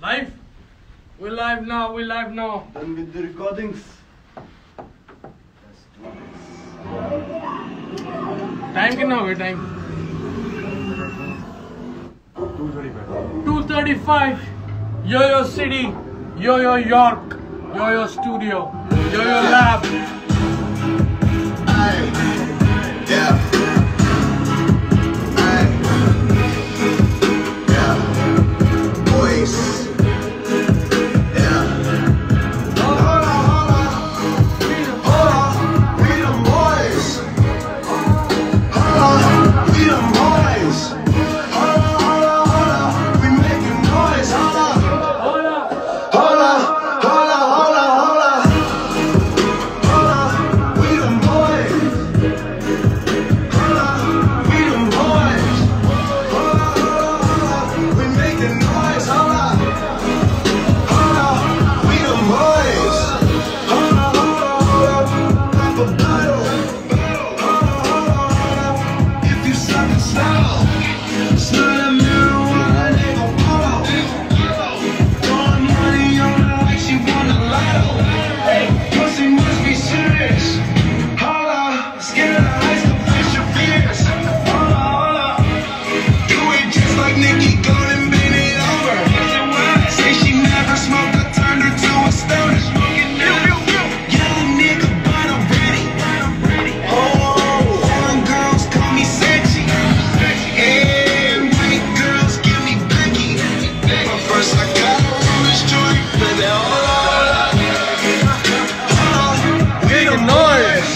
live. We're live now, we're live now. Done with the recordings. Let's do this. Time can now time. 235. 235. Yo Yo City. Yo Yo York. Yo Yo Studio. Yo Yo Lab. Boys.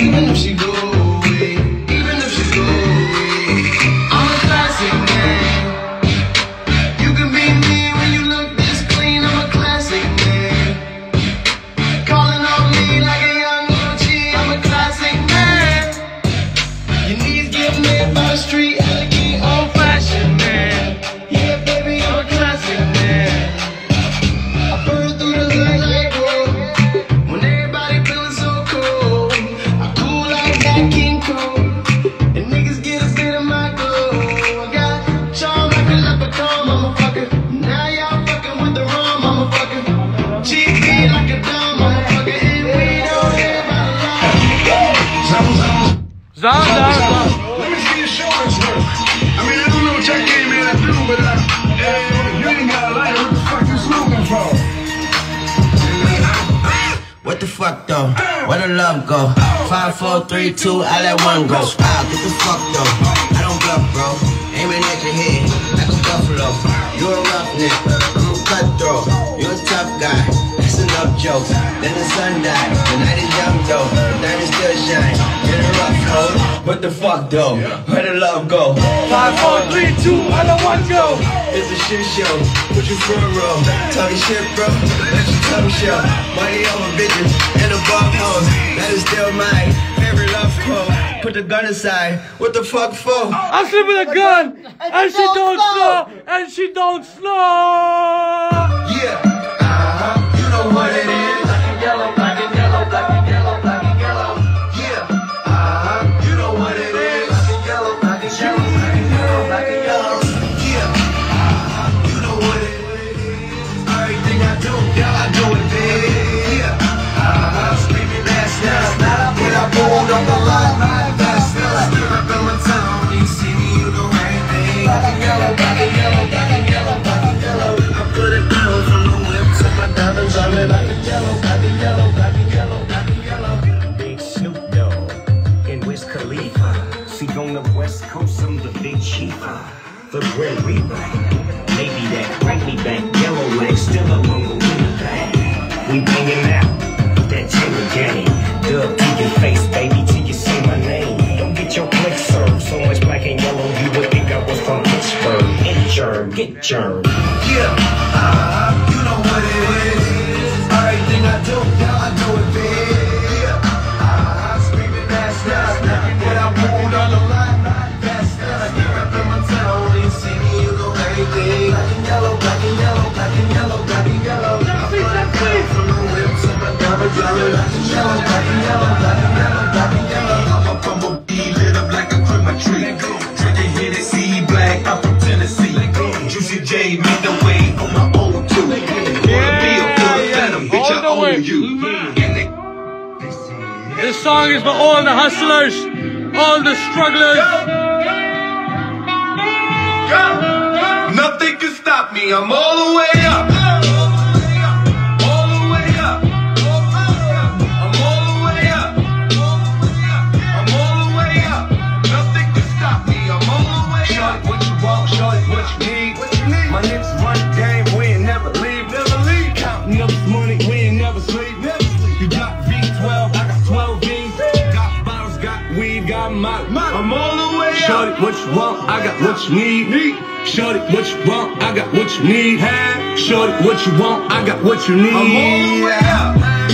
even if she goes. fuck though. Where the love go? Five, four, three, two, I let one go. I get the fuck though. I don't bluff, bro. Aiming at your head like a buffalo. You a roughneck, I'm a cutthroat. You a tough guy. That's enough jokes. Then the sun died. The night is young though. The night is still shine. Get a rough hold. What the fuck though? Where the love go? Five, four, two, I don't want go. It's a shit show. Put you front row? Talking shit, bro. That's your tongue show. Money my bitches and a bum hoes. That is still my favorite love quote. Put the gun aside. What the fuck for? I sleep with a gun, and she don't slow, and she don't slow. Germ. This song is for all the hustlers, all the strugglers. Go. Go. Go. Nothing can stop me. I'm all the way up. I'm all the way Shorty, what you want? I got what you need. need. Shorty, what you want? I got what you need. Hey. Shorty, what you want? I got what you need. I'm all the way up.